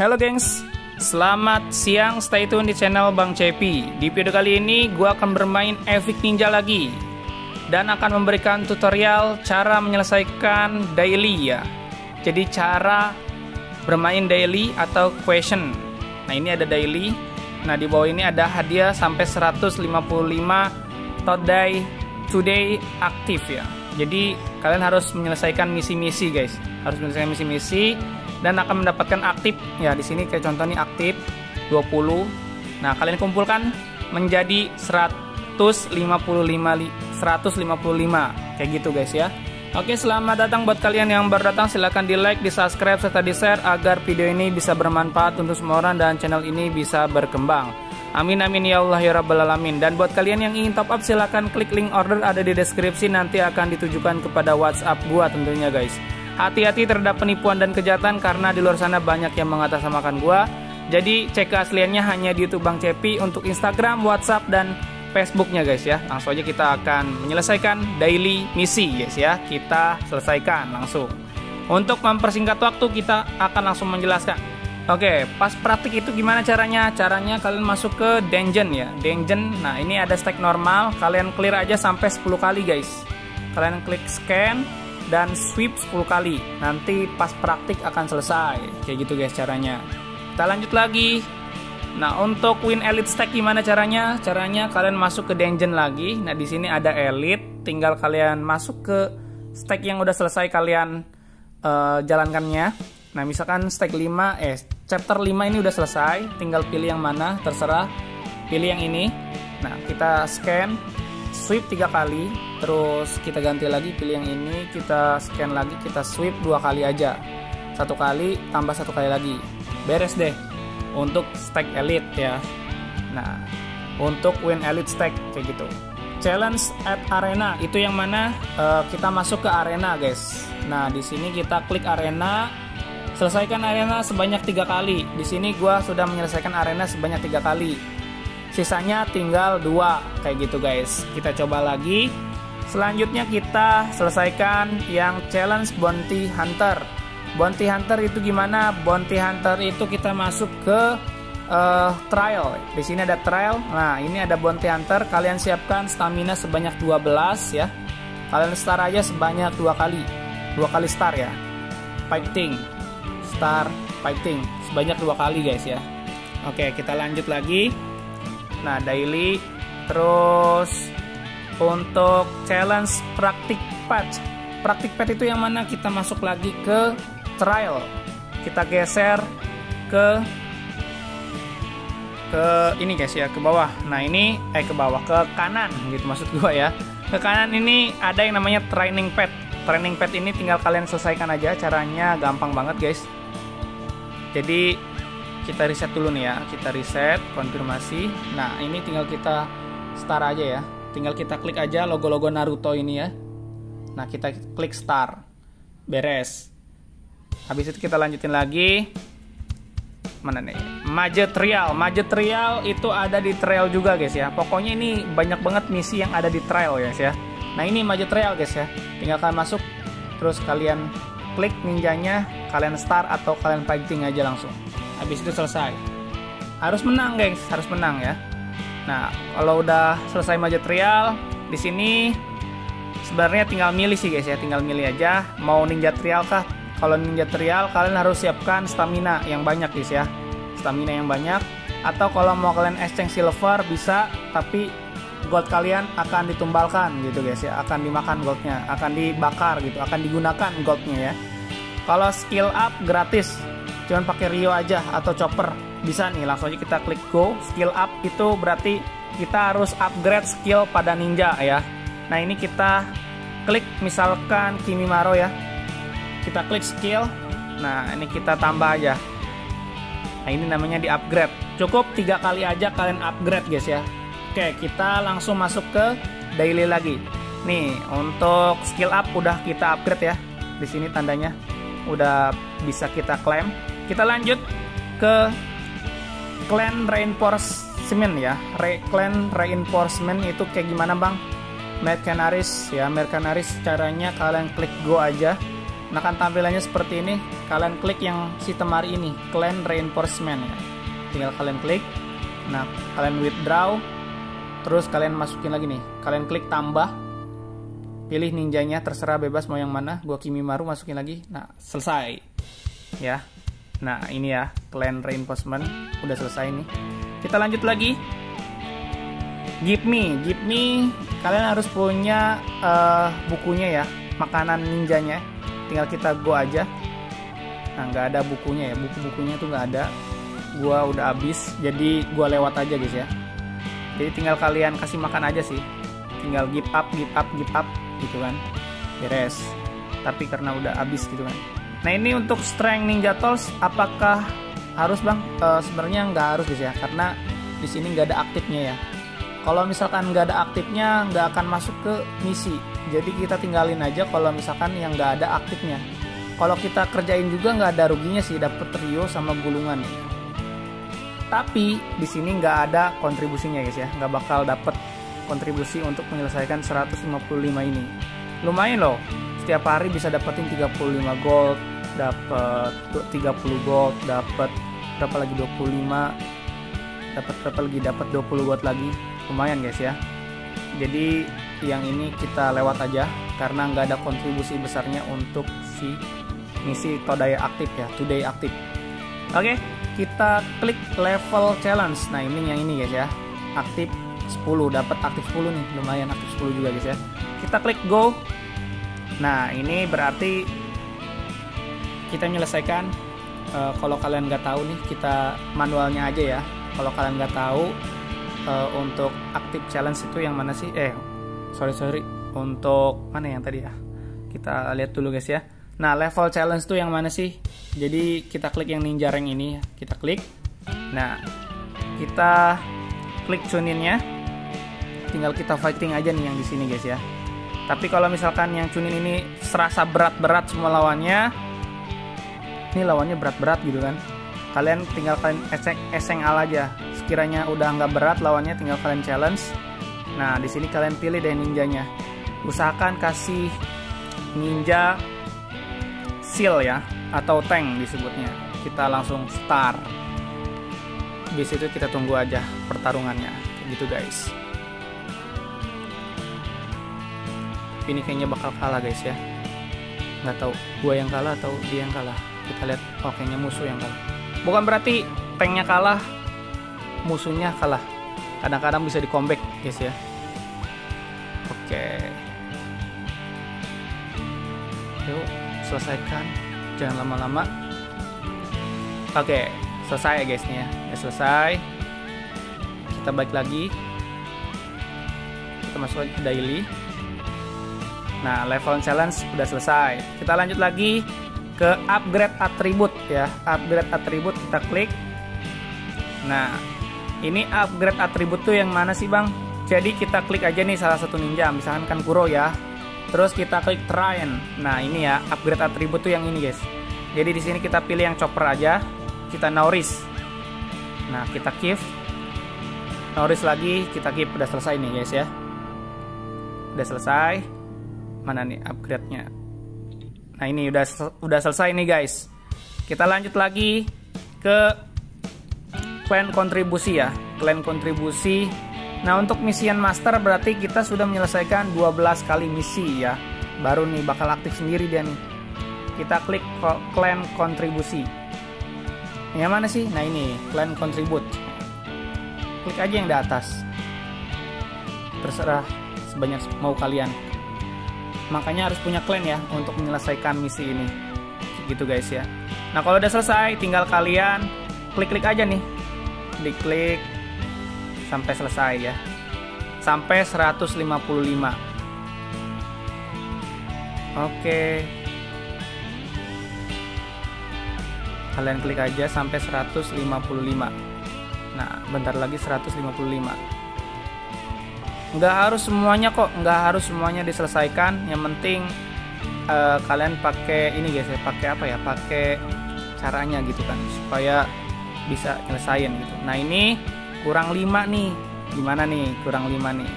Halo gengs, selamat siang. Stay tune di channel Bang Cepi. Di video kali ini gue akan bermain Epic Ninja lagi. Dan akan memberikan tutorial cara menyelesaikan daily ya. Jadi cara bermain daily atau question. Nah ini ada daily. Nah di bawah ini ada hadiah sampai 155 today today aktif ya. Jadi kalian harus menyelesaikan misi-misi guys. Harus menyelesaikan misi-misi dan akan mendapatkan aktif. Ya di sini kayak contoh nih aktif 20 nah kalian kumpulkan menjadi 155 155 kayak gitu guys ya. Oke selamat datang buat kalian yang baru datang. Silahkan di like, di subscribe, serta di share agar video ini bisa bermanfaat untuk semua orang dan channel ini bisa berkembang. Amin amin ya Allah ya Rabbal Alamin. Dan buat kalian yang ingin top up silahkan klik link order ada di deskripsi. Nanti akan ditujukan kepada whatsapp gua tentunya guys Hati-hati terhadap penipuan dan kejahatan karena di luar sana banyak yang mengatasnamakan gua. Jadi cek keasliannya hanya di YouTube Bang Cepi untuk Instagram, WhatsApp dan Facebooknya guys ya. Langsung aja kita akan menyelesaikan daily misi guys ya. Kita selesaikan langsung. Untuk mempersingkat waktu kita akan langsung menjelaskan. Oke, pas praktik itu gimana caranya? Caranya kalian masuk ke dungeon ya. Dungeon. Nah, ini ada stack normal. Kalian clear aja sampai 10 kali guys. Kalian klik scan dan sweep 10 kali. Nanti pas praktik akan selesai. Kayak gitu guys caranya. Kita lanjut lagi. Nah, untuk win elite stack gimana caranya? Caranya kalian masuk ke dungeon lagi. Nah, di sini ada elite, tinggal kalian masuk ke stack yang udah selesai kalian uh, jalankannya. Nah, misalkan stack 5 eh chapter 5 ini udah selesai, tinggal pilih yang mana, terserah. Pilih yang ini. Nah, kita scan sweep tiga kali terus kita ganti lagi pilih yang ini kita scan lagi kita sweep dua kali aja. Satu kali tambah satu kali lagi. Beres deh untuk stack elite ya. Nah untuk win elite stack kayak gitu. Challenge at arena itu yang mana uh, kita masuk ke arena guys. Nah di sini kita klik arena selesaikan arena sebanyak tiga kali. Di sini gua sudah menyelesaikan arena sebanyak tiga kali sisanya tinggal dua kayak gitu guys. Kita coba lagi. Selanjutnya kita selesaikan yang challenge bounty hunter. Bounty hunter itu gimana? Bounty hunter itu kita masuk ke uh, trial. Di sini ada trial. Nah ini ada bounty hunter. Kalian siapkan stamina sebanyak 12 ya. Kalian start aja sebanyak dua kali. Dua kali start ya. Fighting. Start fighting. Sebanyak dua kali guys ya. Oke kita lanjut lagi Nah, daily terus untuk challenge praktik patch. Praktik patch itu yang mana kita masuk lagi ke trial. Kita geser ke ke ini guys ya, ke bawah. Nah, ini eh ke bawah, ke kanan gitu maksud gua ya. Ke kanan ini ada yang namanya training pad. Training pad ini tinggal kalian selesaikan aja, caranya gampang banget guys. Jadi kita reset dulu nih ya kita reset konfirmasi. Nah ini tinggal kita start aja ya. Tinggal kita klik aja logo-logo Naruto ini ya. Nah kita klik start beres. Habis itu kita lanjutin lagi. Mana nih? Majet Trial. Majet Trial itu ada di trail juga guys ya. Pokoknya ini banyak banget misi yang ada di trail guys ya. Nah ini Majet Trial guys ya. Tinggal kalian masuk terus kalian klik ninjanya kalian start atau kalian fighting aja langsung habis itu selesai. Harus menang gengs. Harus menang ya. Nah kalau udah selesai major trial di sini sebenarnya tinggal milih sih guys ya. Tinggal milih aja. Mau ninja trial kah? Kalau ninja trial kalian harus siapkan stamina yang banyak guys ya. Stamina yang banyak. Atau kalau mau kalian exchange silver bisa. Tapi gold kalian akan ditumbalkan gitu guys ya. Akan dimakan goldnya akan dibakar gitu. Akan digunakan goldnya ya. Kalau skill up gratis cuman pakai Rio aja atau chopper. Bisa nih langsung aja kita klik go. Skill up itu berarti kita harus upgrade skill pada ninja ya. Nah ini kita klik misalkan Kimimaro ya. Kita klik skill. Nah ini kita tambah aja. Nah ini namanya di upgrade. Cukup tiga kali aja kalian upgrade guys ya. Oke kita langsung masuk ke daily lagi. Nih untuk skill up udah kita upgrade ya. Di sini tandanya udah bisa kita klaim kita lanjut ke clan reinforcement ya Re clan reinforcement itu kayak gimana bang mercenaries ya mercenaries caranya kalian klik go aja Nah kan tampilannya seperti ini, kalian klik yang si temari ini, clan reinforcement ya. Tinggal kalian klik. Nah, kalian withdraw. Terus kalian masukin lagi nih. Kalian klik tambah. Pilih ninjanya, terserah bebas mau yang mana. Gua Kimimaru masukin lagi. Nah, selesai. Ya. Nah, ini ya, clan reinforcement udah selesai nih. Kita lanjut lagi. Give me, give me. Kalian harus punya uh, bukunya ya, makanan ninjanya. Tinggal kita go aja. Nah nggak ada bukunya ya buku-bukunya tuh nggak ada. Gua udah habis jadi gua lewat aja guys ya. Jadi tinggal kalian kasih makan aja sih. Tinggal give up give up give up gitu kan. Beres. Tapi karena udah habis gitu kan nah ini untuk strength ninja tools apakah harus bang? E, sebenarnya nggak harus guys ya karena di sini nggak ada aktifnya ya. Kalau misalkan nggak ada aktifnya nggak akan masuk ke misi. Jadi kita tinggalin aja kalau misalkan yang nggak ada aktifnya. Kalau kita kerjain juga nggak ada ruginya sih dapet trio sama gulungan. Tapi di sini nggak ada kontribusinya guys ya. Nggak bakal dapet kontribusi untuk menyelesaikan 155 ini. Lumayan loh setiap hari bisa dapetin 35 gold dapat 30 gold dapat berapa lagi 25 dapat berapa lagi dapat 20 gold lagi. Lumayan guys ya. Jadi yang ini kita lewat aja karena nggak ada kontribusi besarnya untuk si misi Todaya aktif ya Today aktif oke kita klik level challenge. Nah ini yang ini guys ya. Aktif 10 dapat aktif 10 nih. Lumayan aktif 10 juga guys ya. Kita klik go nah ini berarti kita menyelesaikan uh, kalau kalian nggak tahu nih kita manualnya aja ya. Kalau kalian nggak tahu uh, untuk aktif challenge itu yang mana sih? Eh sorry sorry. Untuk mana yang tadi ya? Kita lihat dulu guys ya. Nah level challenge tuh yang mana sih? Jadi kita klik yang ninja rank ini. Kita klik. Nah kita klik tuninnya tinggal kita fighting aja nih yang di sini guys ya tapi kalau misalkan yang cunin ini serasa berat-berat semua lawannya ini lawannya berat-berat gitu kan kalian tinggal kalian eseng, eseng al aja sekiranya udah nggak berat lawannya tinggal kalian challenge Nah, di sini kalian pilih deh ninjanya. Usahakan kasih ninja seal ya atau tank disebutnya. Kita langsung start. Di situ kita tunggu aja pertarungannya. gitu guys. Ini kayaknya bakal kalah guys ya. Nggak tahu gua yang kalah atau dia yang kalah. Kita lihat oh kayaknya musuh yang kalah. Bukan berarti tanknya kalah, musuhnya kalah kadang-kadang bisa di comeback guys ya oke yuk selesaikan jangan lama-lama oke selesai ya guys ya. ya selesai kita balik lagi kita masuk ke daily nah level challenge udah selesai kita lanjut lagi ke upgrade atribut ya upgrade atribut kita klik nah ini upgrade atribut tuh yang mana sih bang? Jadi kita klik aja nih salah satu ninja, misalkan kan Kuro ya. Terus kita klik Trine. Nah ini ya upgrade atribut tuh yang ini guys. Jadi di sini kita pilih yang chopper aja, kita Nauris. Nah kita keep. Nauris lagi, kita keep. Udah selesai nih guys ya. Udah selesai. Mana nih upgrade-nya? Nah ini udah udah selesai nih guys. Kita lanjut lagi ke Klan kontribusi ya Klan kontribusi. Nah untuk misian master berarti kita sudah menyelesaikan 12 kali misi ya. Baru nih bakal aktif sendiri dia nih. Kita klik klan kontribusi. Yang mana sih? Nah ini klan kontribut Klik aja yang di atas. Terserah sebanyak mau kalian Makanya harus punya klan ya untuk menyelesaikan misi ini. Gitu guys ya. Nah kalau udah selesai tinggal kalian klik-klik aja nih. Diklik sampai selesai ya. Sampai 155 oke. Kalian klik aja sampai 155 nah bentar lagi 155 nggak harus semuanya kok nggak harus semuanya diselesaikan. Yang penting uh, kalian pakai ini guys ya pakai apa ya pakai caranya gitu kan supaya bisa nyelesain gitu. Nah ini kurang 5 nih. Gimana nih? Kurang 5 nih.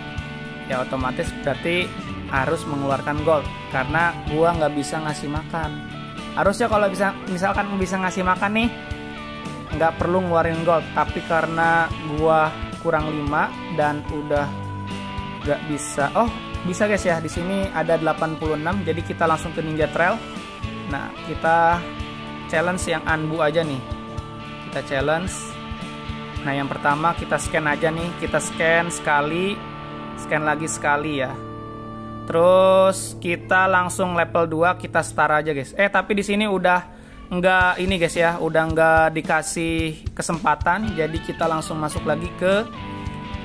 Ya otomatis berarti harus mengeluarkan gold karena gua nggak bisa ngasih makan. Harusnya kalau bisa misalkan bisa ngasih makan nih nggak perlu ngeluarin gold. Tapi karena gua kurang 5 dan udah nggak bisa. Oh bisa guys ya di sini ada 86 jadi kita langsung ke ninja trail. Nah kita challenge yang anbu aja nih. Kita challenge. Nah yang pertama kita scan aja nih kita scan sekali scan lagi sekali ya. Terus kita langsung level 2 kita start aja guys. Eh tapi di sini udah nggak ini guys ya udah nggak dikasih kesempatan jadi kita langsung masuk lagi ke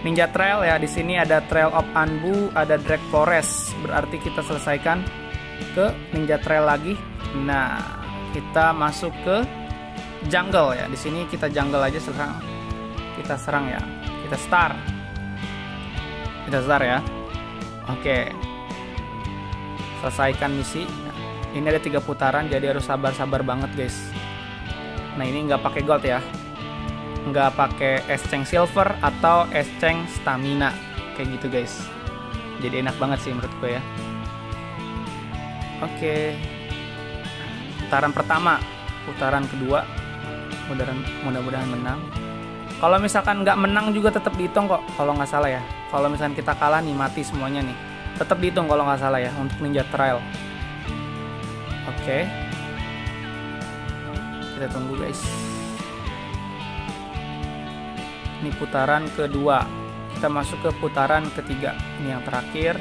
Ninja Trail ya di sini ada Trail of Anbu ada Drag Forest. Berarti kita selesaikan ke Ninja Trail lagi. Nah kita masuk ke jungle ya. Di sini kita jungle aja serang. Kita serang ya. Kita start kita start ya. Oke. Selesaikan misi. Ini ada tiga putaran jadi harus sabar-sabar banget guys. Nah ini nggak pakai gold ya nggak pakai exchange silver atau exchange stamina. Kayak gitu guys. Jadi enak banget sih menurut gue ya. Oke. Putaran pertama. Putaran kedua. Mudah-mudahan menang. Kalau misalkan nggak menang juga tetap dihitung kok kalau nggak salah ya. Kalau misalkan kita kalah nih mati semuanya nih. Tetap dihitung kalau nggak salah ya untuk ninja trial. Oke. Kita tunggu guys. Ini putaran kedua. Kita masuk ke putaran ketiga. Ini yang terakhir.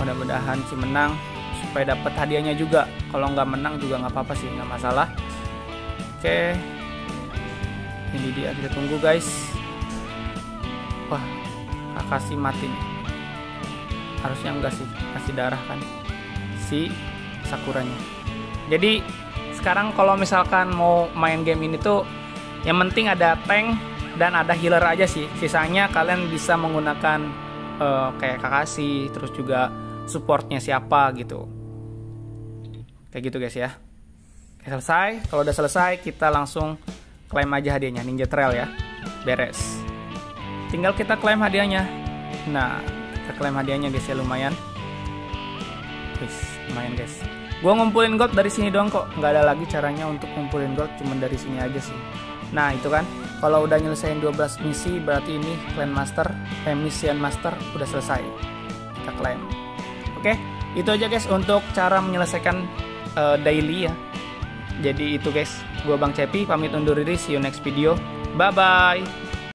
Mudah-mudahan si menang supaya dapat hadiahnya juga. Kalau nggak menang juga nggak apa-apa sih, nggak masalah. Oke. Ini dia kita tunggu guys. Wah, kasih mati. Harusnya enggak sih, kasih darah kan. Si Sakuranya. Jadi sekarang kalau misalkan mau main game ini tuh yang penting ada tank dan ada healer aja sih. Sisanya kalian bisa menggunakan uh, kayak Kakashi, terus juga supportnya siapa gitu. Kayak gitu guys ya. Selesai. Kalau udah selesai kita langsung klaim aja hadiahnya Ninja Trail ya. Beres. Tinggal kita klaim hadiahnya. Nah, kita klaim hadiahnya guys ya lumayan. Wis, lumayan guys. Gue ngumpulin gold dari sini doang kok. Nggak ada lagi caranya untuk ngumpulin gold, cuman dari sini aja sih. Nah itu kan, kalau udah nyelesain 12 misi, berarti ini clan master, eh mission master udah selesai. Kita klaim. Oke, itu aja guys untuk cara menyelesaikan uh, daily ya. Jadi itu guys, gue Bang Cepi pamit undur diri, see you next video. Bye-bye.